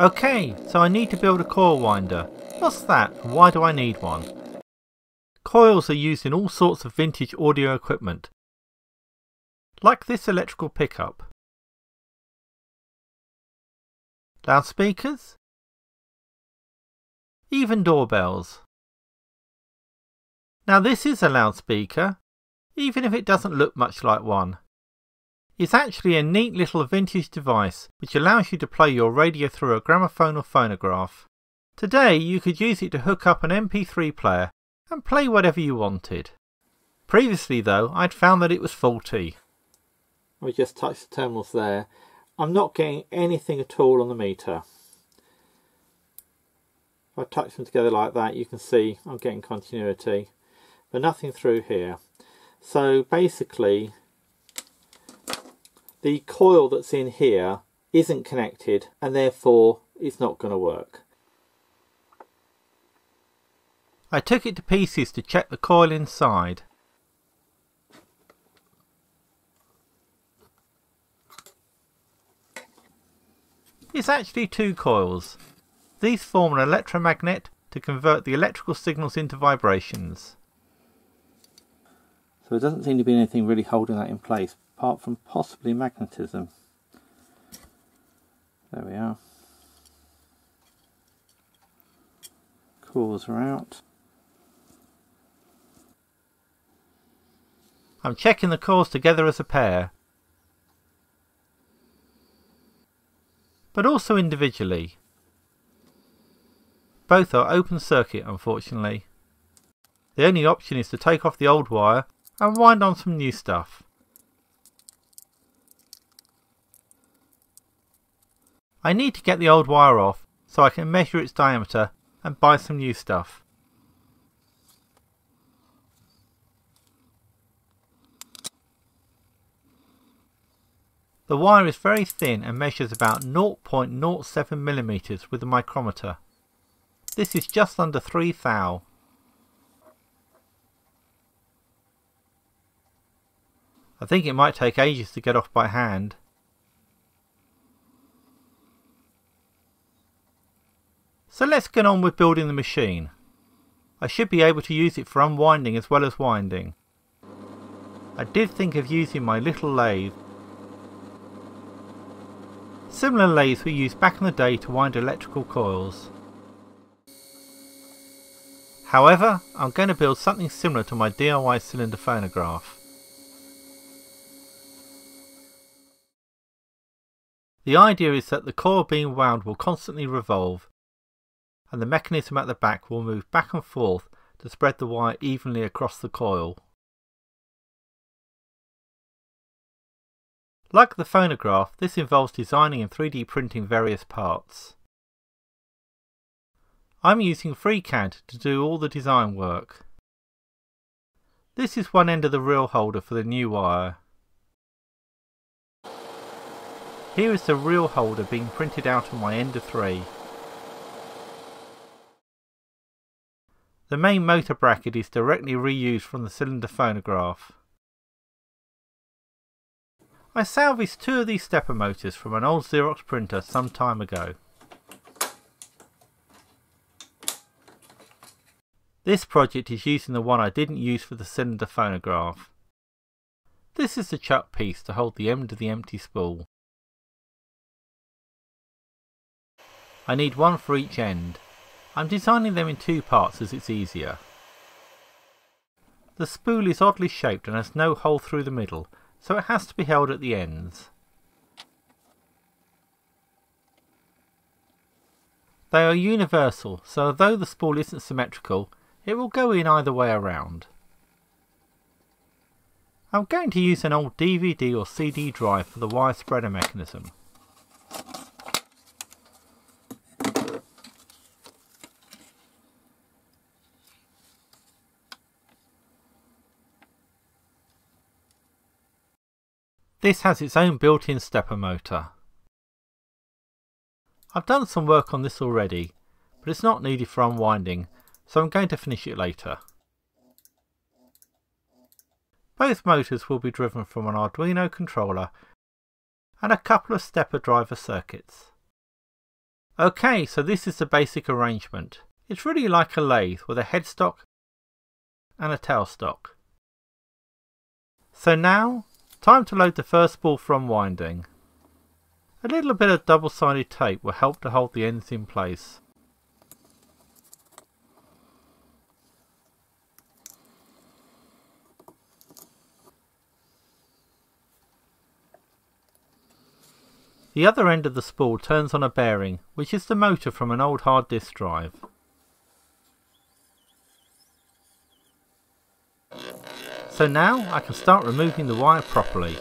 Okay, so I need to build a coil winder. What's that and why do I need one? Coils are used in all sorts of vintage audio equipment, like this electrical pickup. Loudspeakers, even doorbells. Now this is a loudspeaker, even if it doesn't look much like one. It's actually a neat little vintage device which allows you to play your radio through a gramophone or phonograph. Today you could use it to hook up an MP3 player and play whatever you wanted. Previously though I'd found that it was faulty. We just touch the terminals there. I'm not getting anything at all on the meter. If I touch them together like that you can see I'm getting continuity but nothing through here. So basically the coil that's in here isn't connected and therefore it's not going to work. I took it to pieces to check the coil inside. It's actually two coils. These form an electromagnet to convert the electrical signals into vibrations. So there doesn't seem to be anything really holding that in place, apart from possibly magnetism. There we are. Cores are out. I'm checking the cores together as a pair. But also individually. Both are open circuit unfortunately. The only option is to take off the old wire and wind on some new stuff. I need to get the old wire off so I can measure its diameter and buy some new stuff. The wire is very thin and measures about 0.07mm with a micrometer. This is just under 3 thou. I think it might take ages to get off by hand. So let's get on with building the machine. I should be able to use it for unwinding as well as winding. I did think of using my little lathe. Similar lathes were used back in the day to wind electrical coils. However, I'm going to build something similar to my DIY cylinder phonograph. The idea is that the coil being wound will constantly revolve and the mechanism at the back will move back and forth to spread the wire evenly across the coil. Like the phonograph, this involves designing and 3D printing various parts. I'm using FreeCAD to do all the design work. This is one end of the reel holder for the new wire. Here is the reel holder being printed out on my Ender 3. The main motor bracket is directly reused from the cylinder phonograph. I salvaged two of these stepper motors from an old Xerox printer some time ago. This project is using the one I didn't use for the cylinder phonograph. This is the chuck piece to hold the end of the empty spool. I need one for each end. I'm designing them in two parts as it's easier. The spool is oddly shaped and has no hole through the middle, so it has to be held at the ends. They are universal, so although the spool isn't symmetrical, it will go in either way around. I'm going to use an old DVD or CD drive for the wire spreader mechanism. This has its own built-in stepper motor. I've done some work on this already, but it's not needed for unwinding, so I'm going to finish it later. Both motors will be driven from an Arduino controller and a couple of stepper driver circuits. Okay, so this is the basic arrangement. It's really like a lathe with a headstock and a tailstock. So now, time to load the first spool from winding. A little bit of double-sided tape will help to hold the ends in place. The other end of the spool turns on a bearing, which is the motor from an old hard disk drive. So now I can start removing the wire properly.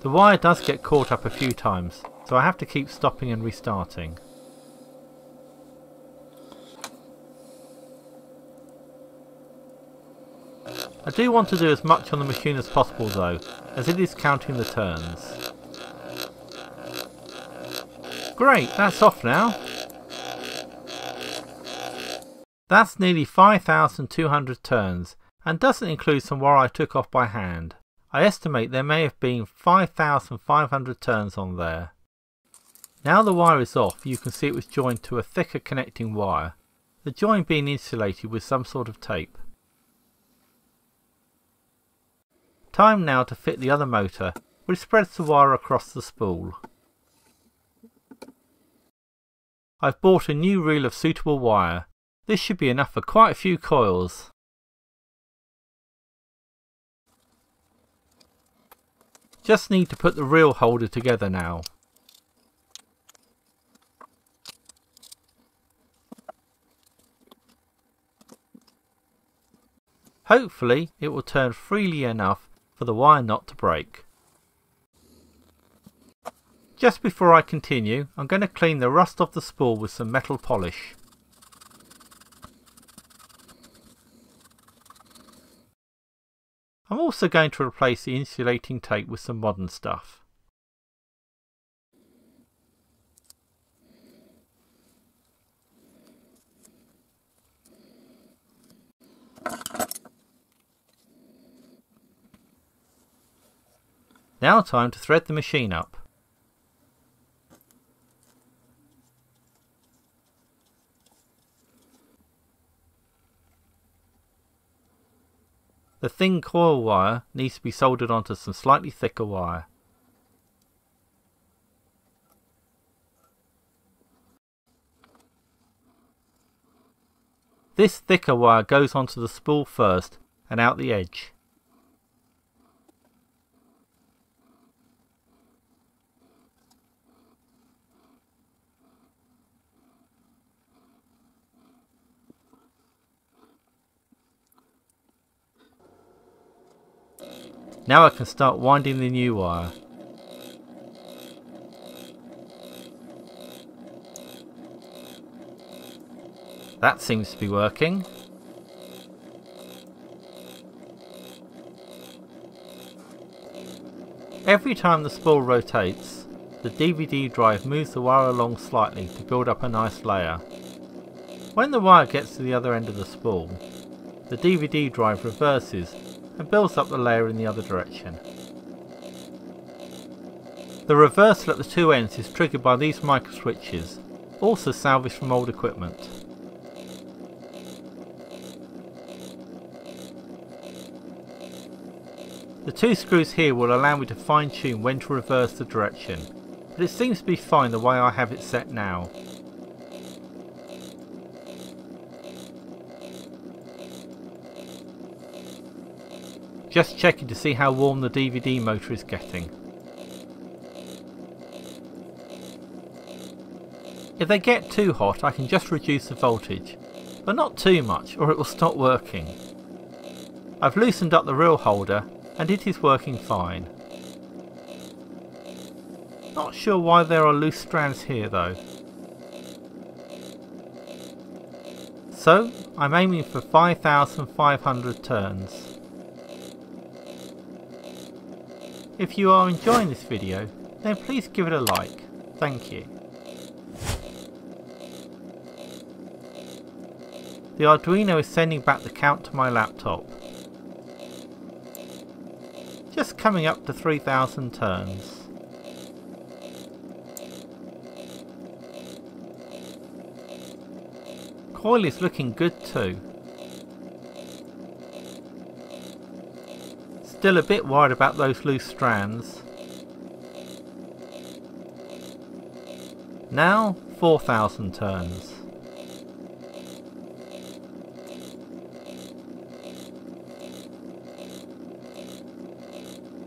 The wire does get caught up a few times, so I have to keep stopping and restarting. I do want to do as much on the machine as possible though, as it is counting the turns. Great, that's off now. That's nearly 5,200 turns, and doesn't include some wire I took off by hand. I estimate there may have been 5,500 turns on there. Now the wire is off, you can see it was joined to a thicker connecting wire, the join being insulated with some sort of tape. Time now to fit the other motor, which spreads the wire across the spool. I've bought a new reel of suitable wire. This should be enough for quite a few coils. Just need to put the reel holder together now. Hopefully it will turn freely enough for the wire not to break. Just before I continue, I'm going to clean the rust off the spool with some metal polish. I'm also going to replace the insulating tape with some modern stuff. Now time to thread the machine up. The thin coil wire needs to be soldered onto some slightly thicker wire. This thicker wire goes onto the spool first and out the edge. Now I can start winding the new wire. That seems to be working. Every time the spool rotates, the DVD drive moves the wire along slightly to build up a nice layer. When the wire gets to the other end of the spool, the DVD drive reverses and builds up the layer in the other direction. The reversal at the two ends is triggered by these micro switches, also salvaged from old equipment. The two screws here will allow me to fine tune when to reverse the direction, but it seems to be fine the way I have it set now. Just checking to see how warm the DVD motor is getting. If they get too hot I can just reduce the voltage, but not too much or it will stop working. I've loosened up the reel holder and it is working fine. Not sure why there are loose strands here though. So I'm aiming for 5500 turns. If you are enjoying this video, then please give it a like. Thank you. The Arduino is sending back the count to my laptop. Just coming up to 3000 turns. Coil is looking good too. Still a bit worried about those loose strands. Now 4,000 turns.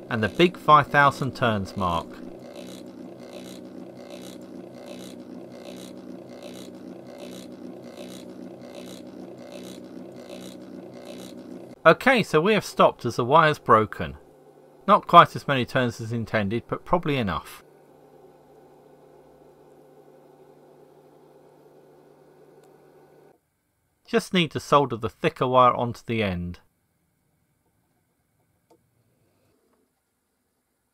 And the big 5,000 turns mark. Okay, so we have stopped as the wire's broken. Not quite as many turns as intended, but probably enough. Just need to solder the thicker wire onto the end.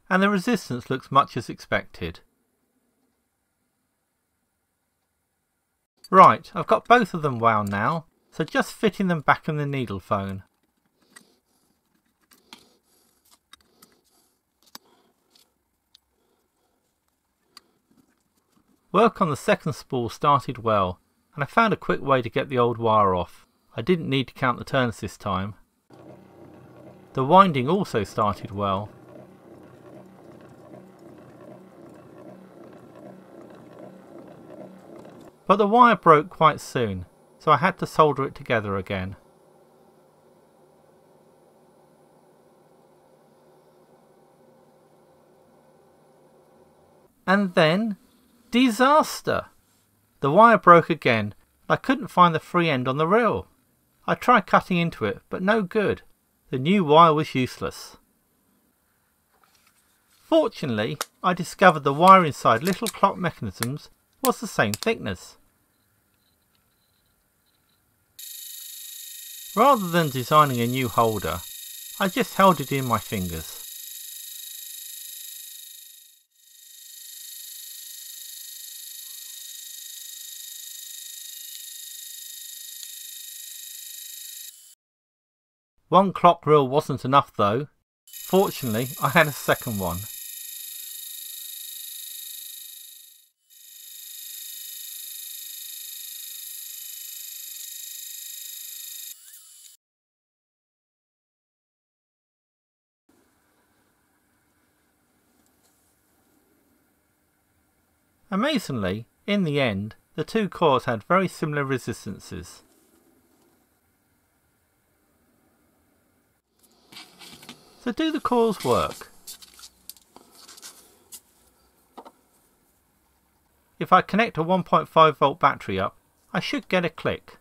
And the resistance looks much as expected. Right, I've got both of them wound now, so just fitting them back in the needle phone. Work on the second spool started well, and I found a quick way to get the old wire off. I didn't need to count the turns this time. The winding also started well. But the wire broke quite soon, so I had to solder it together again. And then Disaster! The wire broke again. and I couldn't find the free end on the reel. I tried cutting into it, but no good. The new wire was useless. Fortunately, I discovered the wire inside little clock mechanisms was the same thickness. Rather than designing a new holder, I just held it in my fingers. One clock reel wasn't enough though. Fortunately, I had a second one. Amazingly, in the end, the two cores had very similar resistances. So do the coils work? If I connect a 1.5 volt battery up, I should get a click.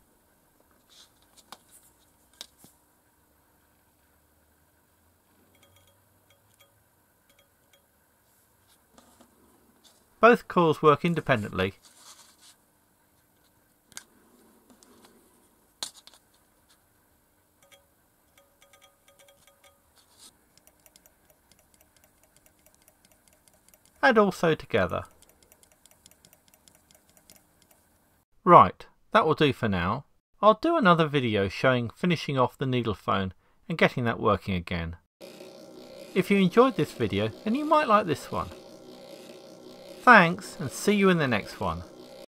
Both coils work independently and also together. Right, that will do for now. I'll do another video showing finishing off the needle phone and getting that working again. If you enjoyed this video then you might like this one. Thanks and see you in the next one.